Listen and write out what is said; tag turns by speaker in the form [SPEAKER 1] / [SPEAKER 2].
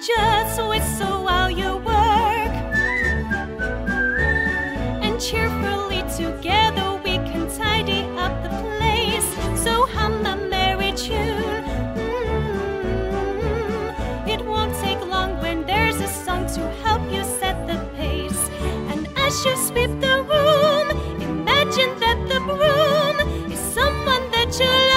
[SPEAKER 1] Just whistle while you work. And cheerfully together we can tidy up the place. So hum a merry tune. Mm -hmm. It won't take long when there's a song to help you set the pace. And as you sweep the room, imagine that the broom is someone that you